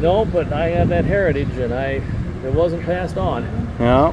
No, but I had that heritage and I it wasn't passed on. Yeah.